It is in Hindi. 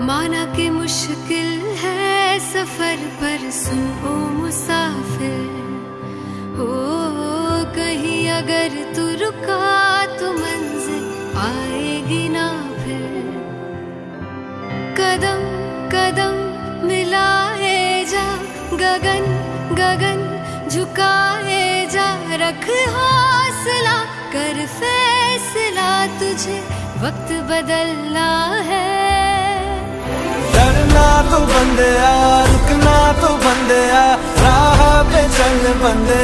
माना कि मुश्किल है सफ़र पर सुनो मुसाफिर। हो कहीं अगर तू रुका तो मंजिल आएगी ना फिर। कदम कदम मिलाए जा, गगन गगन झुकाए जा, रख हौसला, कर फैसला, तुझे वक्त बदलना है। डरना तो बंदे रुकना तो बंदे राह पे चल बंदे